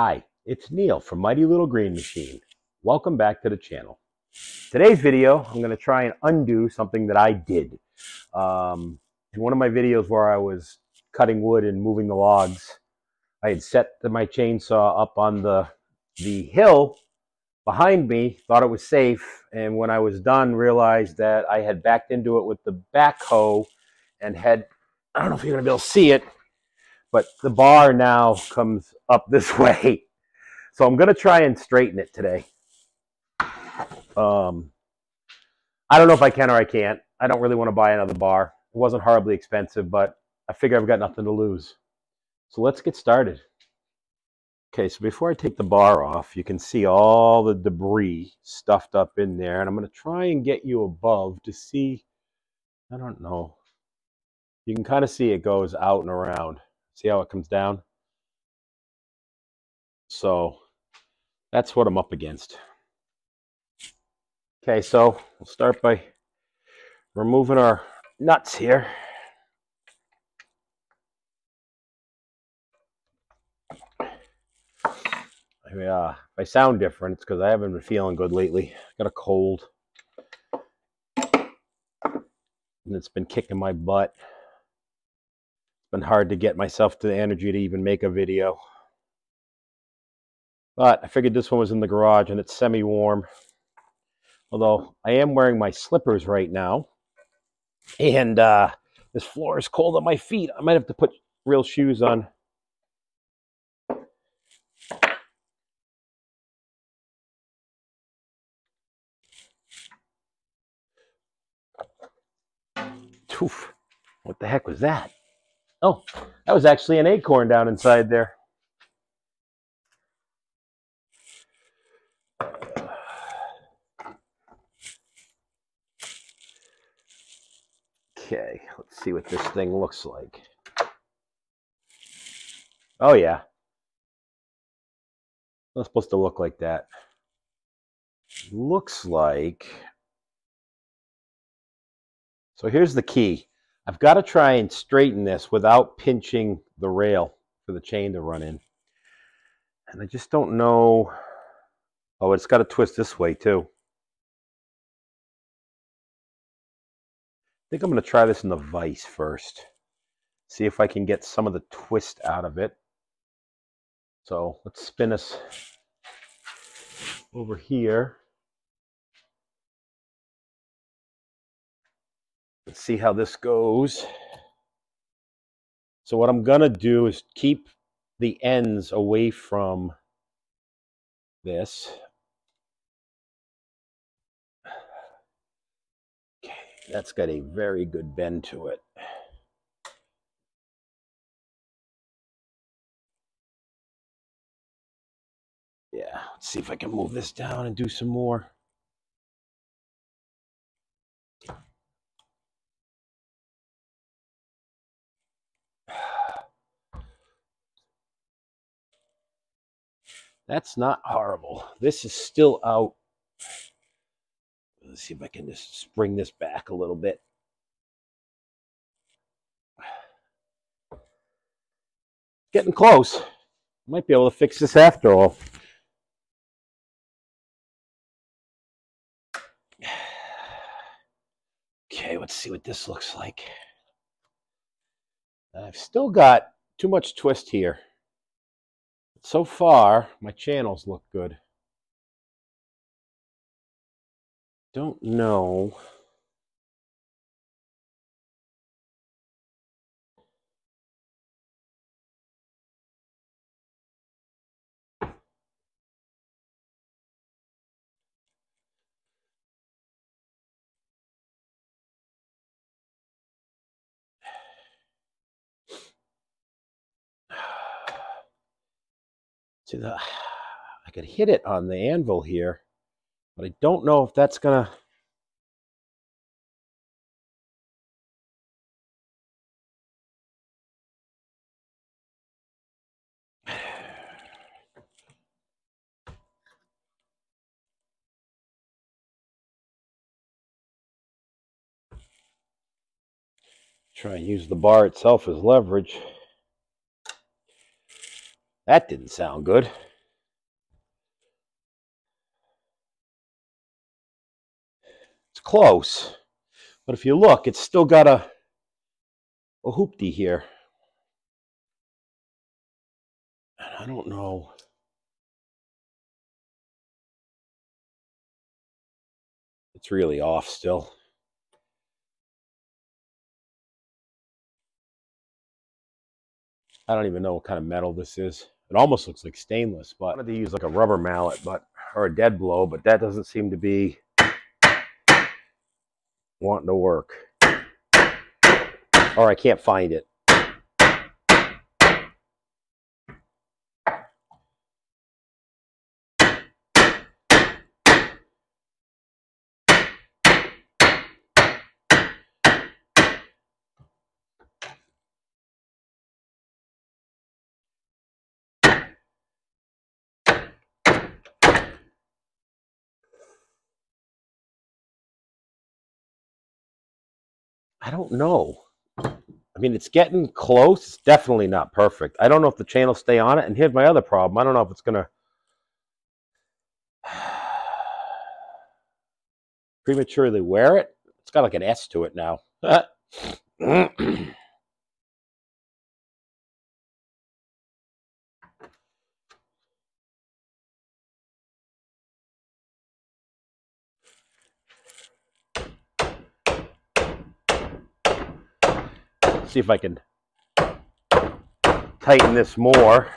Hi, it's Neil from Mighty Little Green Machine. Welcome back to the channel. Today's video, I'm going to try and undo something that I did. Um, in one of my videos where I was cutting wood and moving the logs, I had set my chainsaw up on the, the hill behind me, thought it was safe, and when I was done, realized that I had backed into it with the backhoe and had, I don't know if you're going to be able to see it, but the bar now comes up this way. So I'm going to try and straighten it today. Um, I don't know if I can or I can't. I don't really want to buy another bar. It wasn't horribly expensive, but I figure I've got nothing to lose. So let's get started. Okay, so before I take the bar off, you can see all the debris stuffed up in there. And I'm going to try and get you above to see, I don't know. You can kind of see it goes out and around. See how it comes down? So that's what I'm up against. Okay, so we'll start by removing our nuts here. Yeah, uh, if I sound different, it's because I haven't been feeling good lately. I got a cold. And it's been kicking my butt. It's been hard to get myself to the energy to even make a video. But I figured this one was in the garage and it's semi-warm. Although I am wearing my slippers right now. And uh, this floor is cold on my feet. I might have to put real shoes on. Oof. What the heck was that? Oh, that was actually an acorn down inside there. Okay, let's see what this thing looks like. Oh yeah. Not supposed to look like that. Looks like so here's the key. I've got to try and straighten this without pinching the rail for the chain to run in. And I just don't know. Oh, it's got to twist this way too. I think I'm going to try this in the vise first. See if I can get some of the twist out of it. So let's spin us over here. Let's see how this goes. So what I'm going to do is keep the ends away from this. Okay, that's got a very good bend to it. Yeah, let's see if I can move this down and do some more. That's not horrible. This is still out. Let's see if I can just spring this back a little bit. Getting close. Might be able to fix this after all. Okay, let's see what this looks like. I've still got too much twist here. So far, my channels look good. Don't know. See the, I could hit it on the anvil here, but I don't know if that's gonna. Try and use the bar itself as leverage. That didn't sound good. It's close. But if you look, it's still got a, a hoopty here. And I don't know. It's really off still. I don't even know what kind of metal this is. It almost looks like stainless, but I wanted to use like a rubber mallet, but or a dead blow, but that doesn't seem to be wanting to work. Or I can't find it. I don't know. I mean, it's getting close. It's definitely not perfect. I don't know if the channel stay on it. And here's my other problem. I don't know if it's going to prematurely wear it. It's got like an S to it now. see if I can tighten this more.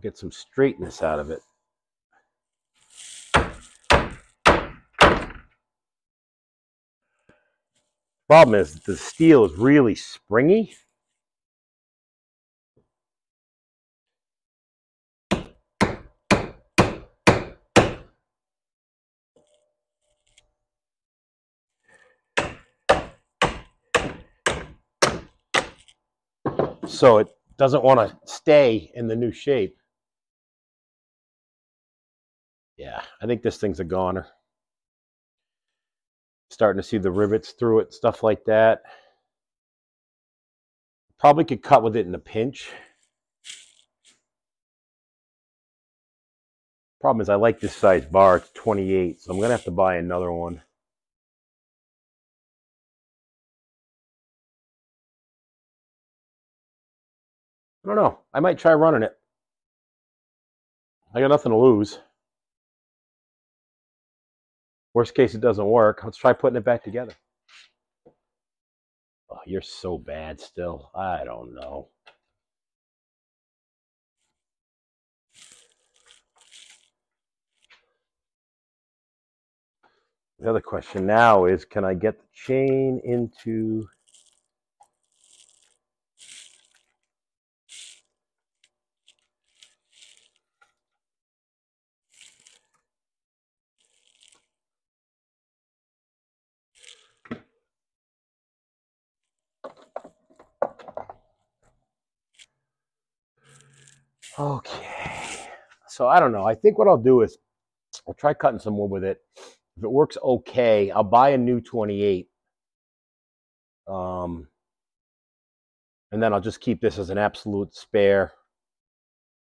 Get some straightness out of it. Problem is the steel is really springy. So it doesn't want to stay in the new shape. Yeah, I think this thing's a goner. Starting to see the rivets through it, stuff like that. Probably could cut with it in a pinch. Problem is I like this size bar, it's 28, so I'm going to have to buy another one. I don't know. I might try running it. I got nothing to lose. Worst case, it doesn't work. Let's try putting it back together. Oh, you're so bad still. I don't know. The other question now is, can I get the chain into Okay. So I don't know. I think what I'll do is I'll try cutting some wood with it. If it works okay, I'll buy a new 28. Um, and then I'll just keep this as an absolute spare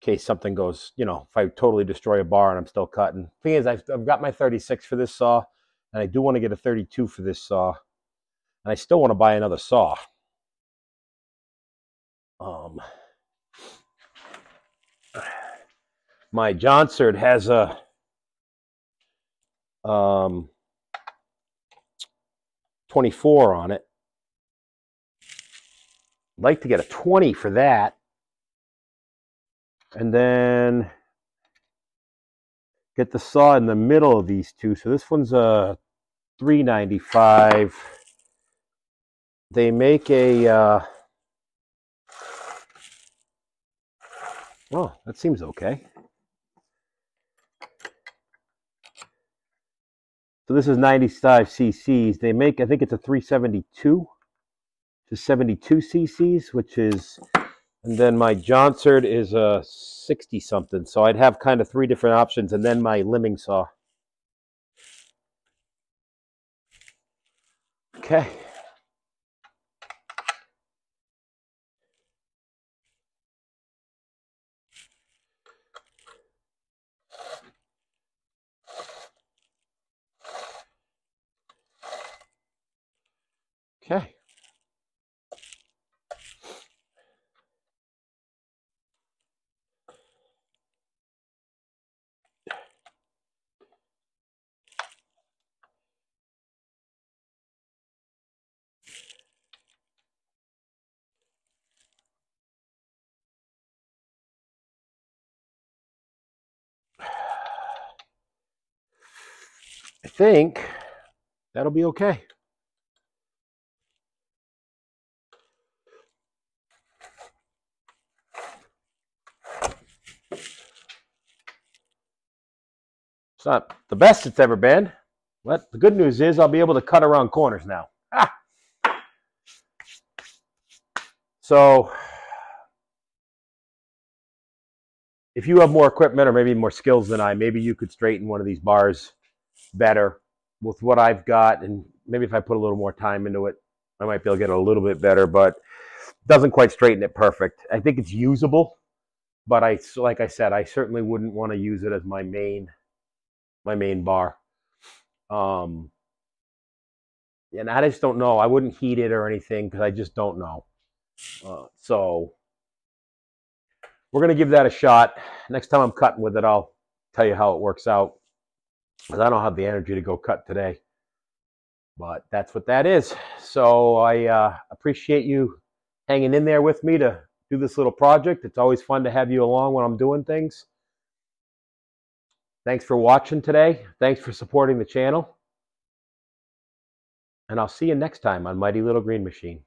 in case something goes, you know, if I totally destroy a bar and I'm still cutting. Thing is, I've, I've got my 36 for this saw, and I do want to get a 32 for this saw. And I still want to buy another saw. Um, my Jonsered has a um, 24 on it. I'd like to get a 20 for that. And then get the saw in the middle of these two. So this one's a 395. They make a uh, Oh, that seems okay. So this is 95 cc's. They make, I think it's a 372 to 72 cc's, which is, and then my Jonsered is a 60 something. So I'd have kind of three different options, and then my limbing saw. Okay. Okay. I think that'll be okay. Not the best it's ever been, but the good news is I'll be able to cut around corners now. Ah. So if you have more equipment or maybe more skills than I, maybe you could straighten one of these bars better with what I've got. And maybe if I put a little more time into it, I might be able to get it a little bit better, but doesn't quite straighten it perfect. I think it's usable, but I, like I said, I certainly wouldn't want to use it as my main my main bar. Um, and I just don't know. I wouldn't heat it or anything because I just don't know. Uh, so we're going to give that a shot. Next time I'm cutting with it, I'll tell you how it works out because I don't have the energy to go cut today. But that's what that is. So I uh, appreciate you hanging in there with me to do this little project. It's always fun to have you along when I'm doing things. Thanks for watching today. Thanks for supporting the channel. And I'll see you next time on Mighty Little Green Machine.